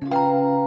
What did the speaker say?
Música